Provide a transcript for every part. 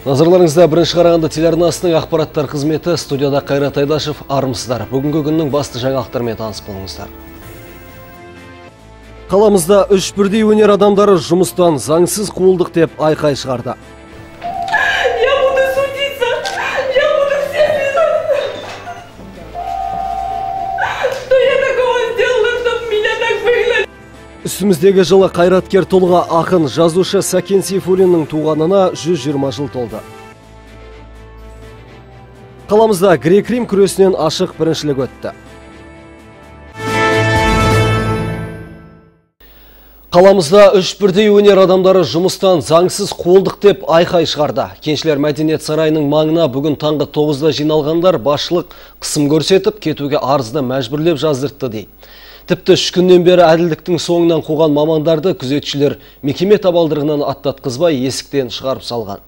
Назарларыңызда бірінші қарағанды телеарнасының ақпараттар қызметі студияда Қайрат Айдашев армысыздар. Бүгінгі күннің басты жаңалықтарымен таныс болыңыздар. Қаламызда үш бірдей өнер адамдары жұмыстан заңсыз қуылдық деп айқай шығарды. Үстіміздегі жылы қайраткер тұлға ақын жазушы Сәкен Сейфуллиннің туғанына 120 жыл толды. Қаламызда грек-рим күресінен ашық біріншілік өтті. Қаламызда үш бірдей өнер адамдары жұмыстан заңсыз қолдық деп айқай шығарды. Кеншілер мәдениет сарайының маңына бүгін таңғы 9-да жиналғандар басшылық қысым көрсетіп, кетуге арызды мәжбүрлеп жаздыртты дейді. Тіпті үш күннен бері әділдіктің соңынан қуған мамандарды күзетшілер мекеме табалдырығынан аттатқызбай есіктен шығарып салған.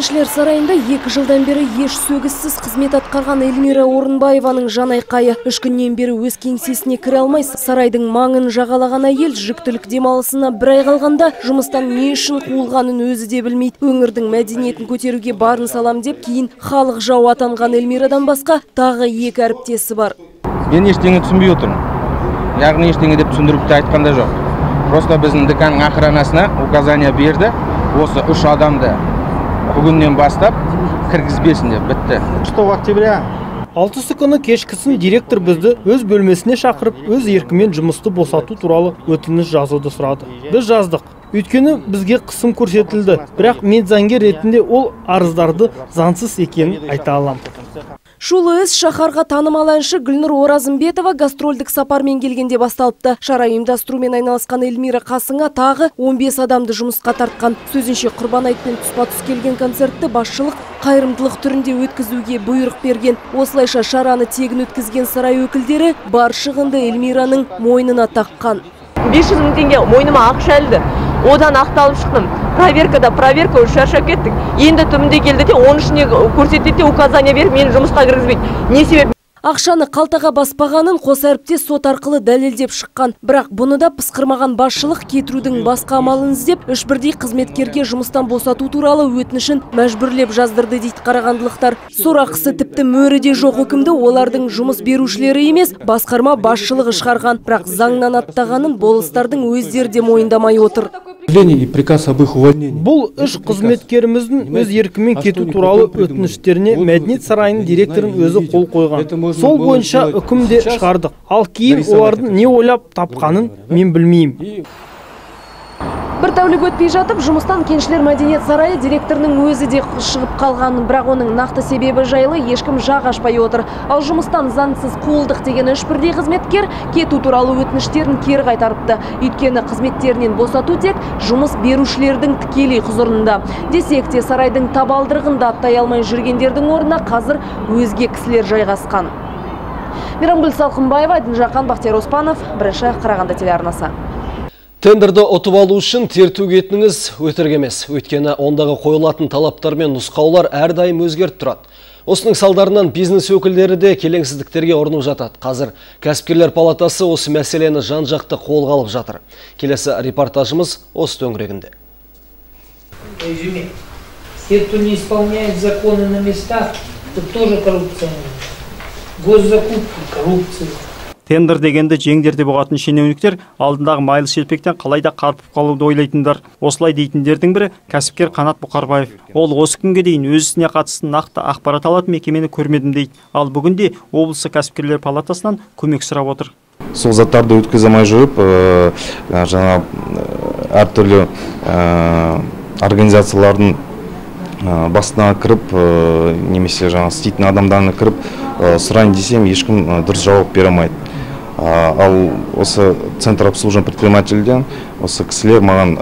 Кеншілер сарайында екі жылдан бері еш сөгіссіз қызмет атқарған Эльмира Орынбаеваның жан айқайы. Үш күннен бері өз кеңсесіне кіре алмай, сарайдың маңын жағалаған әйел жүктілік демалысына бір ай қалғанда жұмыстан не үшін қуылғанын өзі де білмейді. Өңірдің мәдениетін көтеруге барын салам деп кейін халық жау атанған Эльмирадан басқа тағы екі әріптесі бар. мен ештеңе түсінбей отырмын яғни ештеңе деп түсіндіріп те айтқан да жоқ просто біздің деканның охранасына указание берді осы үш адамды бүгіннен бастап кіргізбесін деп бітті 6 октября алтысы күні кешкісін директор бізді өз бөлмесіне шақырып өз еркімен жұмысты босату туралы өтініш жазуды сұрады. Біз жаздық. Өйткені бізге қысым көрсетілді. Бірақ мен заңгер ретінде ол арыздарды заңсыз екенін айта аламын. Шулы іс шаһарға танымал әнші Гүлнұр Оразымбетова гастрольдік сапармен келгенде басталыпты. Шара ұйымдастырумен айналысқан Эльмира Қасыңа тағы 15 адамды жұмысқа тартқан. Сөзінше құрбан айтпен тұспа тұс келген концертті басшылық қайырымдылық түрінде өткізуге бұйрық берген. Осылайша шараны тегін өткізген сарай өкілдері бар шығынды Эльмираның мойнына таққан. 500 мың теңге мойныма ақша ілді. Одан ақталып шықтым. Проверкада проверка уже шаршап кеттік. Енді түбінде келді де, оның ішіне көрсетеді де указание беріп, мені жұмысқа кіргізбейді. Не себеп? Ақшаны қалтаға баспағанын қос әріптес сот арқылы дәлелдеп шыққан. Бірақ бұны да пысқырмаған басшылық кетірудің басқа амалын іздеп, үш бірдей қызметкерге жұмыстан босату туралы өтінішін мәжбүрлеп жаздырды дейді қарағандылықтар. Сорақысы тіпті мөріде жоқ үкімді олардың жұмыс берушілері емес, басқарма басшылығы шығарған. Бірақ заңнан аттағанын болыстардың өздері де мойындамай отыр. и приказ об их увольнении. бұл үш қызметкеріміздің өз еркімен кету туралы өтініштеріне мәдениет сарайының директорының өзі қол қойған сол бойынша үкім де шығардық. Ал кейін олардың не ойлап тапқанын мен білмеймін. Бір тәулік өтпей жатып, жұмыстан кеншілер мәдениет сарайы директорының өзі де шығып қалған, бірақ оның нақты себебі жайлы ешкім жақ ашпай отыр. Ал жұмыстан заңсыз қуылдық деген үш бірдей қызметкер кету туралы өтініштерін кері қайтарыпты. Өйткені қызметтерінен босату тек жұмыс берушілердің тікелей құзырында. Десек те сарайдың табалдырығында аттай алмай жүргендердің орнына қазір өзге кісілер жайғасқан. Мейрамгүл Салқынбаева, Бақтияр Оспанов, бірінші Қарағанды телеарнасы. Тендерді ұтып алу үшін терту кетініңіз өтірік емес. Өйткені ондағы қойылатын талаптар мен нұсқаулар әрдайым өзгеріп тұрады. Осының салдарынан бизнес өкілдері де келеңсіздіктерге ұрынып жатады. Қазір кәсіпкерлер палатасы осы мәселені жан-жақты қолға алып жатыр. Келесі репортажымыз осы төңірегінде. не исполняет законы на местах. Госзакупки, коррупция. Тендер дегенді жеңдерде бұғатын шенеуніктер алдындағы майлы шелпектен қалайда қарпып қалуды ойлайтындар. Осылай дейтіндердің бірі кәсіпкер қанат бұқарбаев. Ол осы күнге дейін өз ісіне қатысты нақты ақпарат алатын мекемені көрмедім дейді. Ал бүгінде облысы кәсіпкерлер палатасынан көмек сұрап отыр. Сол заттарды өткізе алмай жүріп ә, жаңа ә, әртүрлі ә, организациялардың басына кіріп немесе жаңа істейтін адамдарына кіріп сұрайын десем ешкім дұрыс жауап бере алмайды. Ал осы центр обслуживания предпринимателден осы кісілер маған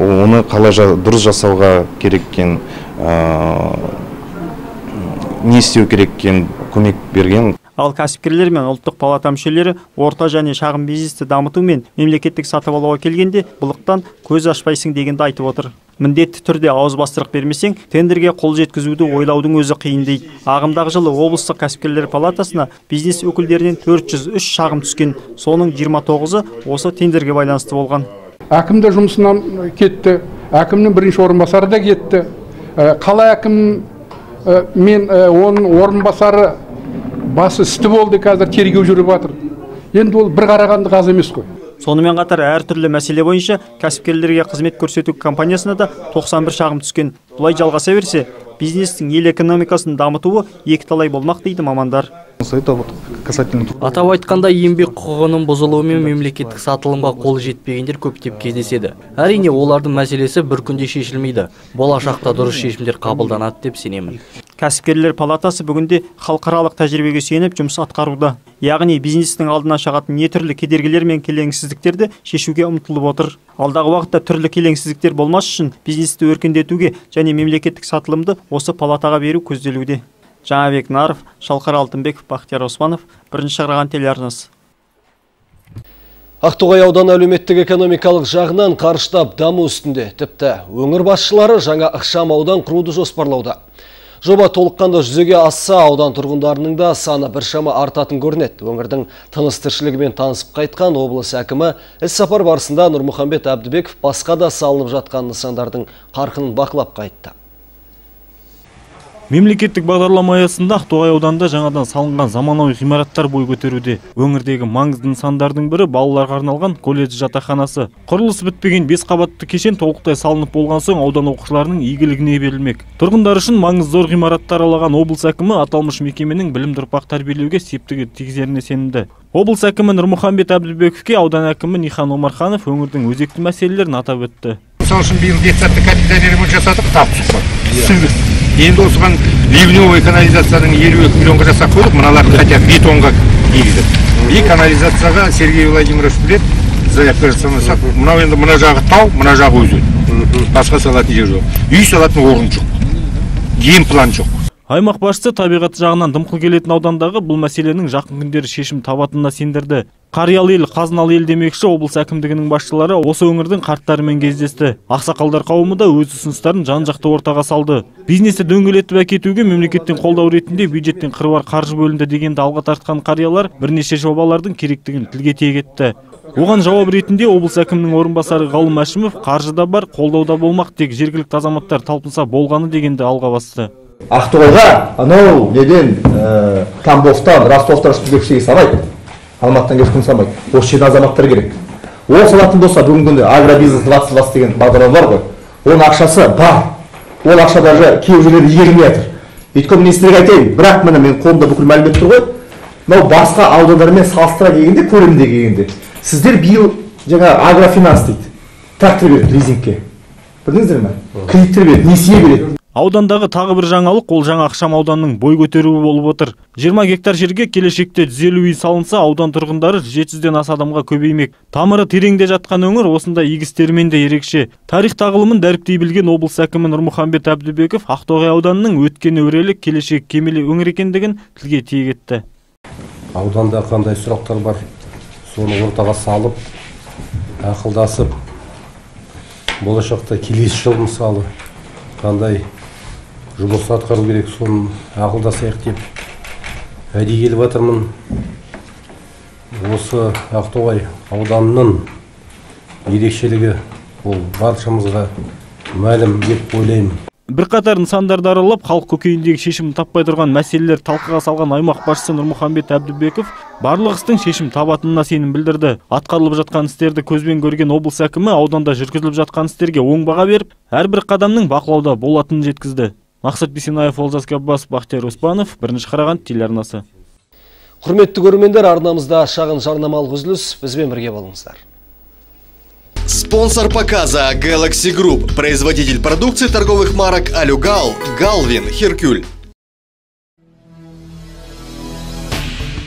оны қалай дұрыс жасауға керек екенін не істеу керек екенін көмек берген. Ал кәсіпкерлер мен ұлттық палата мүшелері орта және шағын бизнесті дамыту мен мемлекеттік сатып алуға келгенде былықтан көз ашпайсың дегенді айтып отыр. Міндетті түрде ауызбастырық бермесең тендерге қол жеткізуді ойлаудың өзі қиын дейді. Ағымдағы жылы облыстық кәсіпкерлер палатасына бизнес өкілдерінен 403 шағым түскен. Соның 29-ы осы тендерге байланысты болған. Әкім де жұмысынан кетті. Әкімнің бірінші орынбасары да кетті. Қала әкім мен оның орынбасары басы істі болды қазір тергеу жүріп жатыр. Енді ол бір қарағандық аз емес қой. Сонымен қатар әртүрлі мәселе бойынша кәсіпкерлерге қызмет көрсету компаниясына да 91 шағым түскен. Бұлай жалғаса берсе бизнестің ел экономикасын дамытуы екіталай болмақ дейді мамандар. Атап айтқанда еңбек құқығының бұзылуы мен мемлекеттік сатылымға қолы жетпегендер көптеп кездеседі. Әрине олардың мәселесі бір күнде шешілмейді. Болашақта дұрыс шешімдер қабылданады деп сенемін. Кәсіпкерлер палатасы бүгінде халықаралық тәжірибеге сүйеніп жұмыс атқаруда. Яғни бизнестің алдына шығатын не түрлі кедергілер мен келеңсіздіктерді шешуге ұмтылып отыр. Алдағы уақытта түрлі келеңсіздіктер болмас үшін бизнесті өркендетуге және мемлекеттік сатылымды осы палатаға беру көзделуде. Жаңабек наров шалқар алтынбеков бақтияр оспанов бірінші шақырған телеарнасы Ақтоғай ауданы әлеуметтік экономикалық жағынан қарыштап даму үстінде. Тіпті өңір басшылары жаңа ықшам аудан құруды жоспарлауда. Жоба толыққанды жүзеге асса аудан тұрғындарының да саны біршама артатын көрінеді. Өңірдің тыныс тіршілігімен танысып қайтқан облыс әкімі іс сапар барысында Нұрмұхамбет Әбдібеков басқа да салынып жатқан нысандардың қарқынын бақылап қайтты. Мемлекеттік бағдарлама аясында Ақтоғай ауданында жаңадан салынған заманауи ғимараттар бой көтеруде. Өңірдегі маңызды нысандардың бірі балаларға арналған колледж жатақханасы. Құрылысы бітпеген бес қабатты кешен толықтай салынып болған соң аудан оқушыларының игілігіне берілмек. Тұрғындар үшін маңызы зор ғимаратты аралаған облыс әкімі аталмыш мекеменің білімді ұрпақ тәрбиелеуге септігі тигізеріне сенімді. Облыс әкімі Нұрмұхамбет Әбдібековке аудан әкімі Нихан Омарханов өңірдің өзекті мәселелерін атап өтті. Мысалы үшін биыл бекзатты капитальный ремонт жасадық тапсық бар енді осыған ливневый канализацияның елу екі миллионға жасап қойдық. Мыналарды хотя бетонға кигізіп и канализацияға сергей владимирович біледі заявка жасамасақ мынау енді мына жағы тау мына жағы өзен. Басқа салатын жер жоқ. Үй салатын орын жоқ. Ем план жоқ. Аймақ басшысы табиғат жағынан дымқыл келетін аудандағы бұл мәселенің жақын күндері шешім табатынына сендірді. Қариялы ел қазыналы ел демекші облыс әкімдігінің басшылары осы өңірдің қарттарымен кездесті. Ақсақалдар қауымы да өз ұсыныстарын жан жақты ортаға салды. Бизнесті дөңгелетіп әкетуге мемлекеттен қолдау ретінде бюджеттен қыруар қаржы бөлінді дегенді алға тартқан қариялар бірнеше жобалардың керектігін тілге тиек етті. Оған жауап ретінде облыс әкімінің орынбасары ғалым әшімов қаржы да бар қолдау да болмақ тек жергілікті азаматтар талпынса болғаны дегенді алға басты. Ақтоғайға анау неден ә, тамбовтан ростовтан ешкім кешегі салмайды. Алматыдан ешкім салмайды. Осы жерден азаматтар керек. Ол салатын болса бүгінгі күнде агробизнес двадцать двадцать деген бағдарлама бар ғой. Оның ақшасы бар. Ол ақша даже кейбір жерлерде игерілмей жатыр өйткені мен сіздерге айтайын бірақ міне менің қолымда бүкіл мәлімет тұр ғой. Мынау басқа аудандармен салыстыра келгенде көлемде келгенде. Сіздер биыл жаңа агрофинанс дейді. Трактор береді лизингке. Білдіңіздер ме? Кредиттер береді несие береді. Аудандағы тағы бір жаңалық ол жаңа ақшам ауданның бой көтеруі болып отыр. 20 гектар жерге келешекте 150 үй салынса, аудан тұрғындары 700-ден аса адамға көбеймек. Тамыры тереңде жатқан өңір осында игістермен де ерекше. Тарих тағылымын дәріптей білген облыс әкімі Нұрмұхамбет Әбдібеков Ақтоғай ауданының өткені өрелі келешек кемелі өңір екендігін тілге тиек етті. Ауданда қандай сұрақтар бар, соны ортаға салып, ақылдасып, болашақта келесі жыл мысалы қандай жұмыс атқару керек соны ақылдасайық деп уәде келіп жатырмын. Осы ақтоғай ауданының ерекшелігі ол баршамызға мәлім деп ойлаймын. Бірқатар нысандарды аралап халық көкейіндегі шешімін таппай тұрған мәселелер талқыға салған аймақ басшысы нұрмұхамбет әбдібеков барлық істің шешім табатынына сенім білдірді. Атқарылып жатқан істерді көзбен көрген облыс әкімі ауданда жүргізіліп жатқан істерге оң баға беріп әрбір қадамның бақылауда болатынын жеткізді. Мақсат бейсенаев олжас габбасов бақтияр оспанов бірінші қарағанды телеарнасы. Құрметті көрермендер арнамызда шағын жарнамалық үзіліс. Бізбен бірге болыңыздар. Спонсор показа Galaxy Group, производитель продукции торговых марок Алюгал, Галвин, Херкюль.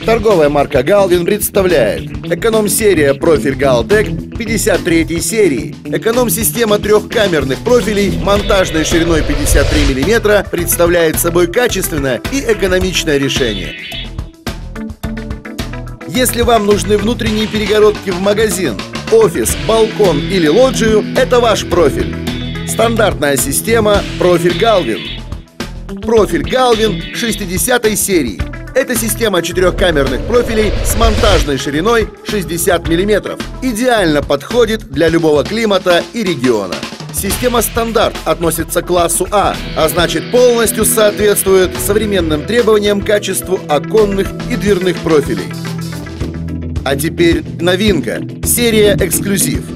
Торговая марка Galvin представляет Эконом-серия профиль Галтек 53 серии. Эконом-система трехкамерных профилей монтажной шириной 53 мм представляет собой качественное и экономичное решение. Если вам нужны внутренние перегородки в магазин, офис, балкон или лоджию – это ваш профиль. Стандартная система «Профиль Галвин». Профиль Галвин 60 серии. Это система четырехкамерных профилей с монтажной шириной 60 мм. Идеально подходит для любого климата и региона. Система стандарт относится к классу А, а значит полностью соответствует современным требованиям качеству оконных и дверных профилей. А теперь новинка. Серия «Эксклюзив».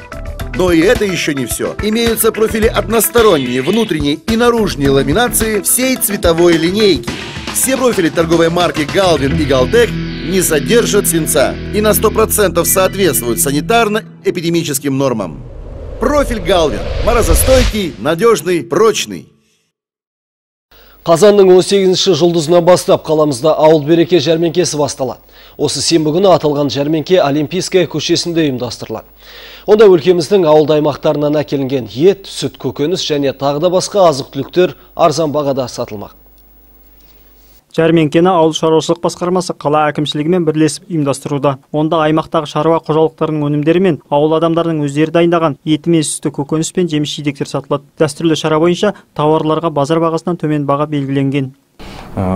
Но и это еще не все. Имеются профили односторонние, внутренней и наружной ламинации всей цветовой линейки. Все профили торговой марки Galvin и Galtec не содержат свинца и на 100% соответствуют санитарно-эпидемическим нормам. Профиль Galvin – морозостойкий, надежный, прочный. Қазанның 18-ші жұлдызына бастап қаламызда ауыл береке жәрмеңкесі басталады. Осы сенбі күні аталған жәрмеңке Олимпийская көшесінде ұйымдастырылады. Онда өлкеміздің ауылды аймақтарынан әкелінген ет, сүт, көкөніс және тағы да басқа азық-түліктер арзан бағада сатылмақ. жәрмеңкені ауыл шаруашылық басқармасы қала әкімшілігімен бірлесіп ұйымдастыруда. Онда аймақтағы шаруа қожалықтарының өнімдері мен ауыл адамдарының өздері дайындаған еті мен сүті көкөніс пен жеміс жидектер сатылады. Дәстүрлі шара бойынша тауарларға базар бағасынан төмен баға белгіленген.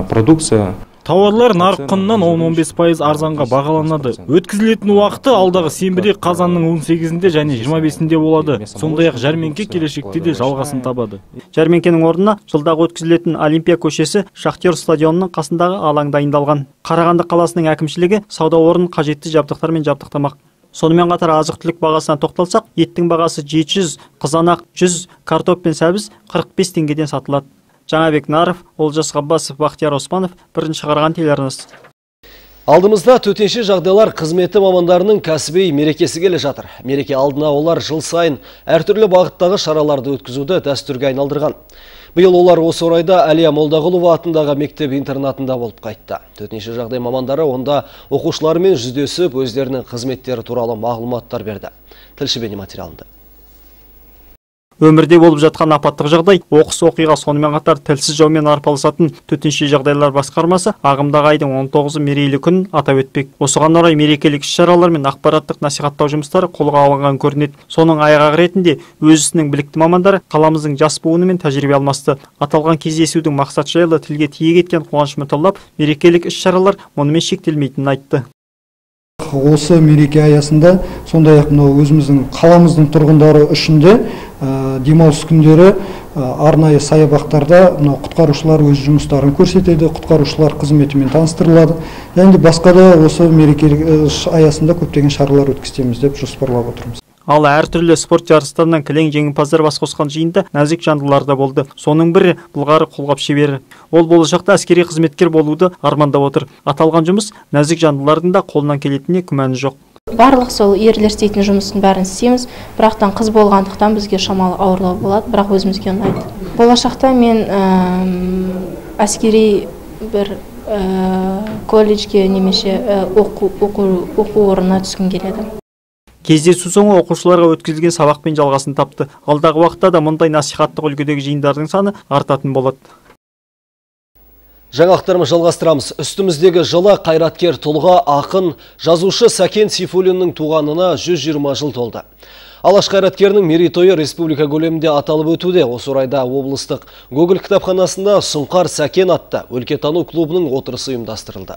Продукция Тауарлар нарық құнынан 10-15 пайыз арзанға бағаланады. Өткізілетін уақыты алдағы сенбіде қазанның 18-інде және 25-інде болады. Сондай ақ жәрмеңке келешекте де жалғасын табады. жәрмеңкенің орнына жылдағы өткізілетін олимпия көшесі шахтер стадионының қасындағы алаң дайындалған. Қарағанды қаласының әкімшілігі сауда орнын қажетті жабдықтармен жабдықтамақ. Сонымен қатар азық түлік бағасына тоқталсақ еттің бағасы 700 қызанақ 100 картоп пен сәбіз 45 теңгеден сатылады. Жаңабек наров олжас ғаббасов бақтияр оспанов бірінші қараған телеарнасы Алдымызда төтенше жағдайлар қызметі мамандарының кәсіби мерекесі келе жатыр. Мереке алдына олар жыл сайын әртүрлі бағыттағы шараларды өткізуді дәстүрге айналдырған. Биыл олар осы орайда Әлия Молдағұлова атындағы мектеп интернатында болып қайтты. Төтенше жағдай мамандары онда оқушылармен жүздесіп, өздерінің қызметтері туралы мағлұматтар берді. Тілші бейне материалында. Өмірде болып жатқан апаттық жағдай оқыс оқиға сонымен қатар тілсіз жаумен арпалысатын төтенше жағдайлар басқармасы ағымдағы айдың 19 мерейлі күнін атап өтпек. Осыған орай мерекелік іс шаралар мен ақпараттық насихаттау жұмыстары қолға алынған көрінеді. Соның айғағы ретінде өз ісінің білікті мамандары қаламыздың жас буынымен тәжірибе алмасты. Аталған кездесудің мақсат жайлы тілге тиек еткен қуаныш мүталлап мерекелік іс шаралар мұнымен шектелмейтінін айтты. Осы мереке аясында сондай ақ мынау өзіміздің қаламыздың тұрғындары үшін де демалыс күндері арнайы саябақтарда мынау құтқарушылар өз жұмыстарын көрсетеді құтқарушылар қызметімен таныстырылады. Және де басқа да осы мерекелік аясында көптеген шаралар өткіземіз деп жоспарлап отырмыз. Ал әртүрлі спорт жарыстарынан кілең жеңімпаздар бас қосқан жиында нәзік жандылар да болды. Соның бірі былғары қолғап шебері. Ол болашақта әскери қызметкер болуды армандап отыр. Аталған жұмыс нәзік жандылардың да қолынан келетініне күмәні жоқ. Барлық сол ерлер істейтін жұмыстың бәрін істейміз. Бірақтан қыз болғандықтан бізге шамалы ауырлау болады. Бірақ өзімізге ұнайды. Болашақта мен әскери бір колледжге немесе оқу, оқу, оқу орнына түскім келеді. Кездесу соңы оқушыларға өткізілген сабақпен жалғасын тапты алдағы уақытта да мұндай насихаттық үлгідегі жиындардың саны артатын болады Жаңақтарымыз жалғастырамыз. Үстіміздегі жылы қайраткер тұлға ақын жазушы Сәкен Сейфуллиннің туғанына 120 жыл толды. Алаш қайраткерінің мерейтойы республика көлемінде аталып өтуде. Осы орайда облыстық Гоголь кітапханасында Сұңқар Сәкен атты өлкетану клубының отырысы ұйымдастырылды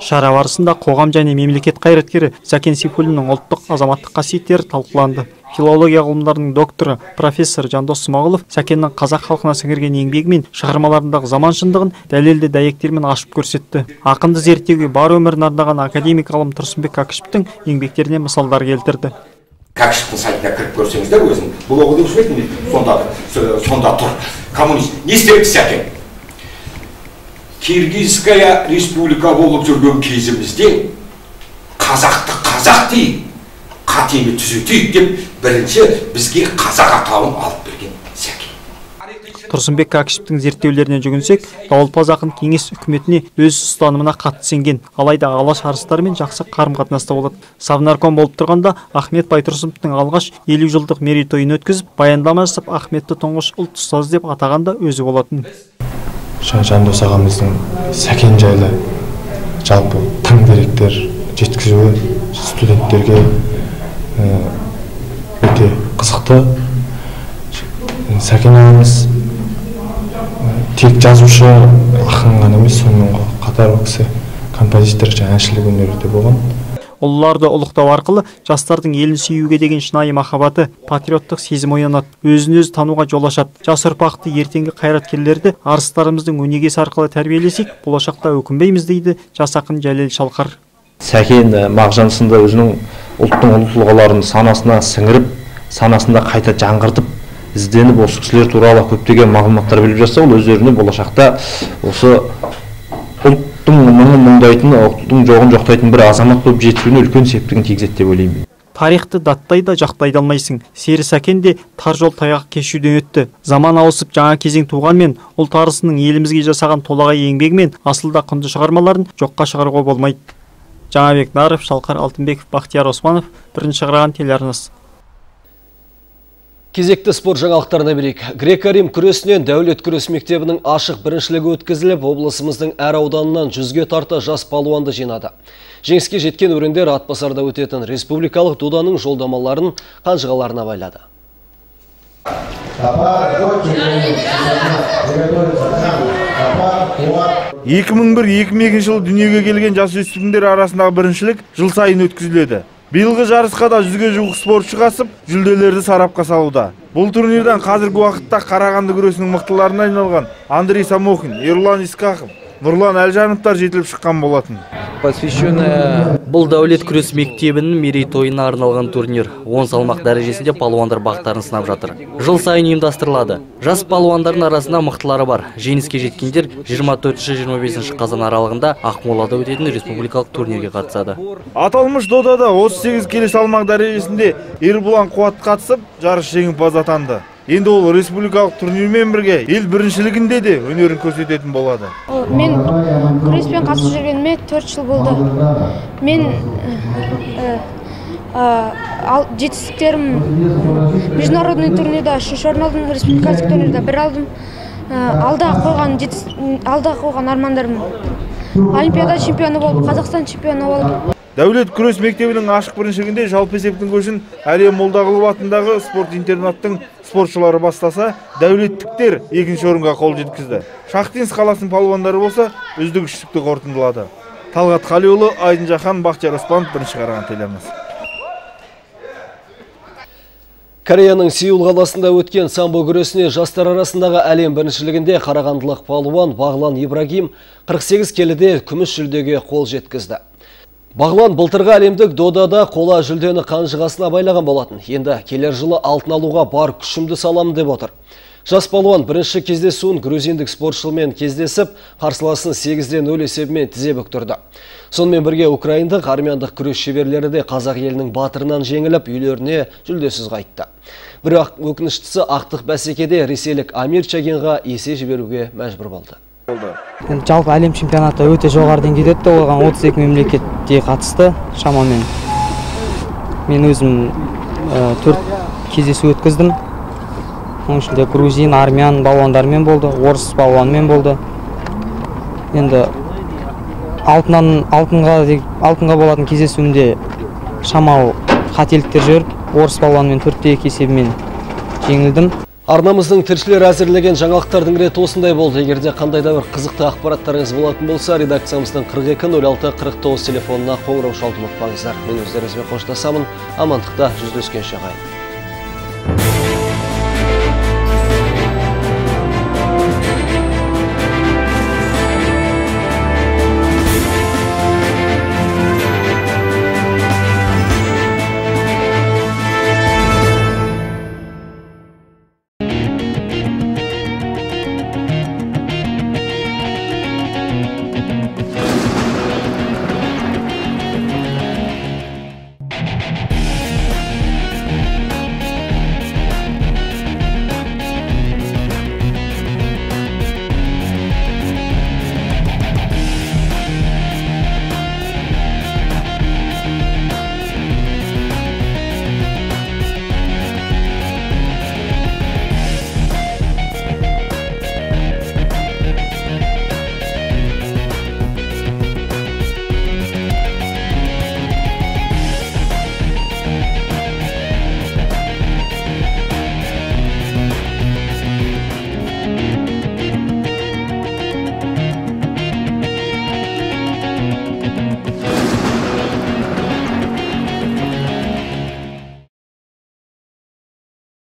шара барысында қоғам және мемлекет қайраткері сәкен сейфуллиннің ұлттық азаматтық қасиеттері талқыланды. Филология ғылымдарының докторы профессор жандос смағұлов сәкеннің қазақ халқына сіңірген еңбегі мен шығармаларындағы заман шындығын дәлелді дәйектермен ашып көрсетті. Ақынды зерттеуге бар өмірін арнаған академик ғалым тұрсынбек кәкішевтің еңбектеріне мысалдар келтірді. Кәкішевтің сайтына кіріп көрсеңіздер өзін блогы ме сонда сонда тұр. Коммунист. Не істепті сәкен? Киргизская республика болып жүрген кезімізде қазақты қазақ дейік қатені түзетейік деп бірінші бізге қазақ атауын алып берген сәкен тұрсынбек кәкішевтің зерттеулеріне жүгінсек дауылпаз ақын кеңес үкіметіне өз ұстанымына қатты сенген. Алайда алаш арыстарымен жақсы қарым қатынаста болады. Совнарком болып тұрғанда ахмет байтұрсыновтың алғаш елу жылдық мерейтойын өткізіп баяндама жасап ахметті тұңғыш ұлт ұстазы деп атаған да өзі болатын. Жандос ағамыздың сәкен жайлы жалпы тың деректер жеткізуі студенттерге өте қызықты. Сәкен ағамыз тек жазушы ақын ғана емес сонымен қатар ол кісі композитор және әншілік өнерде болған. Ұлыларды ұлықтау арқылы жастардың елін сүюге деген шынайы махаббаты патриоттық сезім оянады. Өзін өзі тануға жол ашады. Жас ұрпақты ертеңгі қайраткерлерді арыстарымыздың өнегесі арқылы тәрбиелесек болашақта өкінбейміз дейді жас ақын жәлел шалқар. Сәкен мағжан сынды өзінің ұлттың ұлы тұлғаларын санасына сіңіріп санасында қайта жаңғыртып ізденіп осы кісілер туралы көптеген мағлұматтар біліп жатса ол өздеріне болашақта осы ұлттың жоғын жоқтайтын бір азамат болып жетілуіне үлкен септігін тигізеді деп ойлаймын. Тарихты даттай да жақтай да алмайсың. Сері сәкен де тар жол таяқ кешуден өтті. Заман ауысып жаңа кезең туғанмен ұлт арысының елімізге жасаған толағай еңбегі мен асылда құнды шығармаларын жоққа шығаруға болмайды. Жаңабек наров шалқар алтынбеков бақтияр оспанов бірінші қараған телеарнасы. Кезекті спорт жаңалықтарына берейік. Грек-Рим күресінен дәулет күрес мектебінің ашық біріншілігі өткізіліп, облысымыздың әр ауданынан жүзге тарта жас палуанды жинады. Жеңіске жеткен өрендер Атбасарда өтетін республикалық доданың жолдамаларын қанжығаларына байлады. 2001-2002 жылы дүниеге келген жас өспірімдер арасындағы біріншілік жыл сайын өткізіледі биылғы жарысқа да жүзге жуық спортшы қатысып жүлделерді сарапқа салуда. Бұл турнирдан қазіргі уақытта қарағанды күресінің мықтыларына айналған андрей самохин ерлан исқақов нұрлан әлжановтар жетіліп шыққан болатын. Посвященная бұл дәулет күрес мектебінің мерейтойына арналған турнир. 10 салмақ дәрежесінде палуандар бақтарын сынап жатыр. Жыл сайын ұйымдастырылады. Жас палуандардың арасында мықтылары бар. Жеңіске жеткендер 24-25 қазан аралығында ақмолада өтетін республикалық турнирге қатысады. Аталмыш додада 38 келі салмақ дәрежесінде ербұлан қуат қатысып жарыс жеңімпазы атанды. Енді ол республикалық турнирмен бірге ел біріншілігінде де өнерін көрсететін болады. Мен күреспен қатысып жүргеніме төрт жыл болды. Мен ал жетістіктерім международный турнирда үшінші орын алдым республиканский турнирда бір алдым. Алда қойған қойған армандарым. Олимпиада чемпионы болып қазақстан чемпионы болып. Дәулет күрес мектебінің ашық біріншілігінде жалпы есептің көшін әлия молдағұлов атындағы спорт интернаттың спортшылары бастаса дәулеттіктер екінші орынға қол жеткізді. Шахтинск қаласының палуандары болса үздік үштікті қорытындылады. Талғат қалиұлы айдын жақан бақтияр оспанов бірінші қараған телеарнасы Кореяның Сеул қаласында өткен самбо күресіне жастар арасындағы әлем біріншілігінде қарағандылық палуан Бағлан Ибрагим 48 келіде күміс жүлдеге қол жеткізді. Бағлан былтырғы әлемдік додада қола жүлдені қанжығасына байлаған болатын. Енді келер жылы алтын алуға бар күшімді салам деп отыр. Жас балуан бірінші кездесуін грузиндік спортшылмен кездесіп, қарсыласын 8-ден 0 есебімен тізе бүктірді. Сонымен бірге украиндық, армяндық күрес шеберлері де қазақ елінің батырынан жеңіліп, үйлеріне жүлдесіз қайтты. Бірақ өкініштісі ақтық бәсекеде ресейлік Амир Чагенға есе жіберуге мәжбүр болды енді жалпы әлем чемпионаты өте жоғары деңгейде өтті оған 32 мемлекетте қатысты шамамен. Мен өзім төрт кездесу өткіздім. Оның ішінде грузин армян балуандармен болды орыс балуанымен болды. Енді алтыннан алтынға алтынға болатын кездесуімде шамалы қателіктер жіберіп орыс балуанымен төртте екі есебімен жеңілдім. Арнамыздың тілшілері әзірлеген жаңалықтардың реті осындай болды. Егерде қандай да бір қызықты ақпараттарыңыз болатын болса, редакциямыздың 42-06-49 телефонына қоңырау шалды ұмытпаңыздар. Мен өздеріңізбен қоштасамын. Амандықта жүздескенше ағайын.